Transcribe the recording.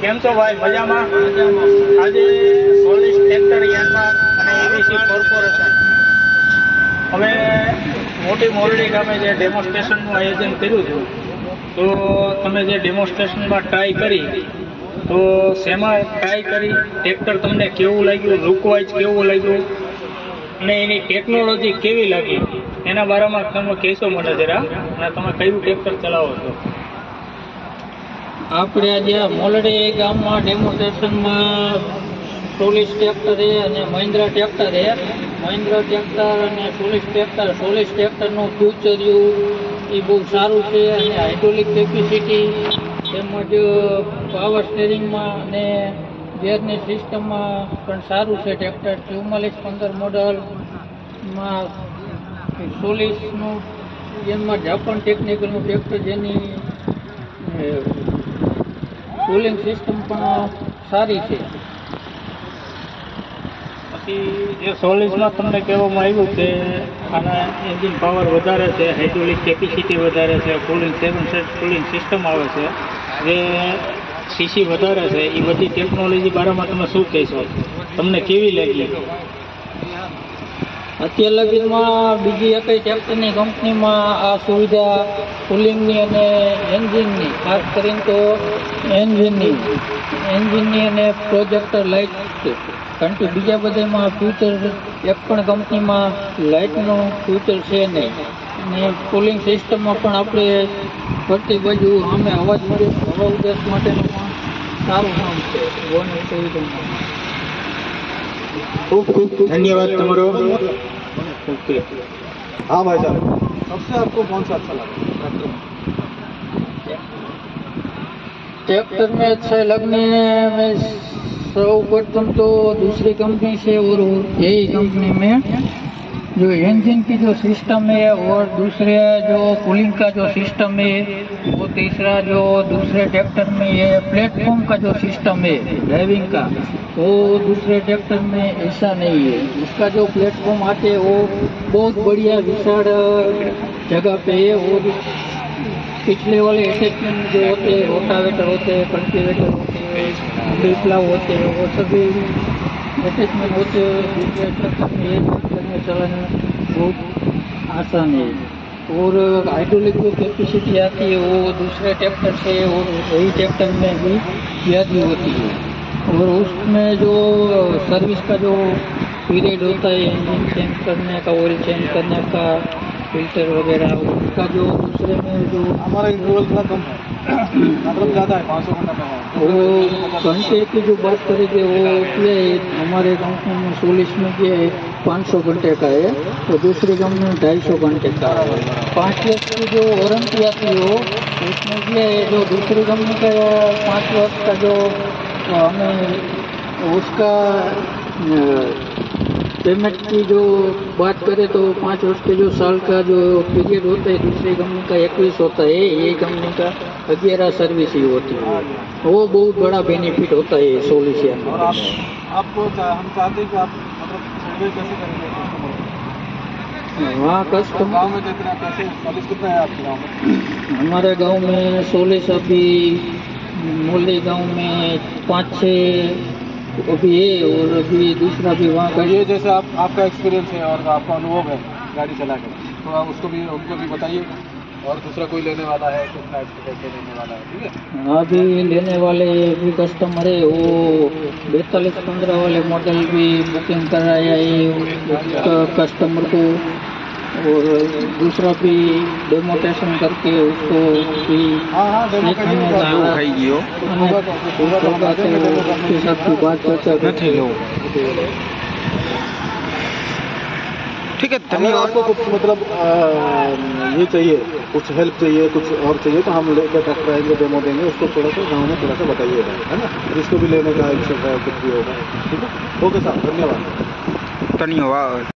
કેમ છો ભાઈ? મજામાં? આજે સોલિસ ટ્રેક્ટર યાર્ડમાં અને એબીસી કોર્પોરેશન. અમે મોટી મોરડી ગામે જે ડેમોન્સ્ટ્રેશનનું આયોજન કર્યું હતું, તો તમે જે ડેમોન્સ્ટ્રેશનમાં ટ્રાય કરી, તો શેમાં ટ્રાય કરી, ટ્રેક્ટર તમને કેવું લાગ્યું, લુકવાઇઝ કેવું લાગ્યું, અને એની ટેકનોલોજી કેવી લાગી, એના બારામાં તમે કહેશો મને જરા, અને તમે કયું ટ્રેક્ટર ચલાવો છો? આપણે આજે મોલડી ગામમાં ડેમોન્સ્ટ્રેશનમાં સોલિસ ટ્રેક્ટરે અને મહિન્દ્રા ટ્રેક્ટરે મહિન્દ્રા ટ્રેક્ટર અને સોલિસ ટ્રેક્ટર સોલિસ ટ્રેક્ટરનું ફ્યુચર એ બહુ સારું છે અને હાઇડ્રોલિક કેપેસિટી તેમજ પાવર સ્ટેરિંગમાં અને ગેરની સિસ્ટમમાં પણ સારું છે ટ્રેક્ટર ચુમ્માલીસ, પંદર મોડલમાં સોલિસનું એમાં જાપાન ટેકનિકલનું ટ્રેક્ટર જેની કુલિંગ સિસ્ટમ પણ સારી છે. પછી જે સોલિસમાં તમને કહેવામાં આવ્યું કે આના એન્જિન પાવર વધારે છે હાઇડ્રોલિક કેપેસિટી વધારે છે cooling seven set cooling system આવે છે. જે સીસી વધારે છે એ બધી ટેકનોલોજી બારામાં તમે શું કહેશો? તમને કેવી લાગી? અત્યાર લગીમાં બીજી એક ટ્રેક્ટરની કંપનીમાં આ સુવિધા કુલિંગની અને એન્જિનની ખાસ કરીને તો એન્જિનની એન્જિનની અને પ્રોજેક્ટર લાઇટ છે કારણ કે બીજા બધામાં ફ્યુચર એક પણ કંપનીમાં લાઇટનું ફ્યુચર છે નહીં અને કુલિંગ સિસ્ટમમાં પણ આપણે ફરતી બાજુ સામે અવાજ ઉદ્દેશ હવા ઉદ્દેશ માટેનું પણ સારું કામ છે બોનસ સુવિધામાં ખૂબ ખૂબ ધન્યવાદ તમારો ઓકે हाँ भाई साहब सबसे आपको कौन सा अच्छा लगा ट्रैक्टर में? अच्छा लगने में सर्वप्रथम तो दूसरी कंपनी से और यही कंपनी में जो इंजन की जो सिस्टम है और दूसरे जो कूलिंग का जो सिस्टम है, वो तीसरा जो दूसरे ट्रैक्टर में ये प्लेटफॉर्म का जो सिस्टम है ड्राइविंग का, वो दूसरे ट्रैक्टर में ऐसा नहीं है उसका जो प्लेटफॉर्म आते हैं, वो बहुत बढ़िया विशाल जगह पे है, और पिछले वाले अटैचमेंट जो होते हैं रोटावेटर होते हैं कल्टिवेटर होते हैं पिपला होते हैं, वो सभी अटैचमेंट होते हैं में चलाना बहुत आसान है। और हाइड्रोलिक जो कैपेसिटी आती है, वो दूसरे ट्रैक्टर से और वही ट्रैक्टर में भी ज़्यादा होती है। और उसमें जो सर्विस का जो पीरियड होता है इंजन चेंज करने का ऑयल चेंज करने का फ़िल्टर वगैरह उसका जो दूसरे में जो हमारा इंटरवल थोड़ा कम है। मतलब ज़्यादा है पाँच सौ घंटा में है। वो घंटे की जो बात करेंगे वो है, हमारे कंपनी में सोलिस में ये पाँच सौ घंटे का है तो दूसरी कंपनी में ढाई सौ घंटे का है। पाँच वर्ष की जो वारंटी आती है वो उसमें ये जो दूसरी कंपनी का पाँच वर्ष का जो हमें उसका पेमेंट की जो बात करें तो पाँच वर्ष के जो साल का जो पीरियड होता है दूसरी कंपनी का इक्कीस होता है ये कंपनी का ग्यारह सर्विस ही होती है। वो बहुत बड़ा बेनिफिट होता है सोल्यूशन और आप आपको चा- हम चाहते हैं कि आप मतलब सर्वे कैसे करेंगे? वहाँ कस्टमर गाँव में कितना कैसे सर्विस कितना है आपके गाँव में? हमारे गाँव में सोलिस अभी मोली गाँव में पाँच छः अभी है और अभी दूसरा भी वहाँ तो का ये जैसे आप आपका एक्सपीरियंस है और आपका अनुभव है गाड़ी चला के तो आप उसको भी उनको भी बताइए। और दूसरा कोई लेने वाला है कितना कैसे लेने वाला है ठीक है? अभी लेने वाले भी कस्टमर है वो बैतालीस पंद्रह वाले मॉडल भी बुकिंग कराया है कस्टमर को। और दूसरा भी डेमोटेशन करके उसको भी हाँ, हाँ, ठीक है धन्यवाद। आपको कुछ मतलब ये चाहिए कुछ हेल्प चाहिए कुछ और चाहिए तो हम लेकर डॉक्टर आएँगे डेमो देंगे। उसको थोड़ा सा गाँव में थोड़ा सा बताइएगा है ना? इसको भी लेने का इच्छा कुछ भी होगा। ठीक है? ओके साहब धन्यवाद। धन्यवाद।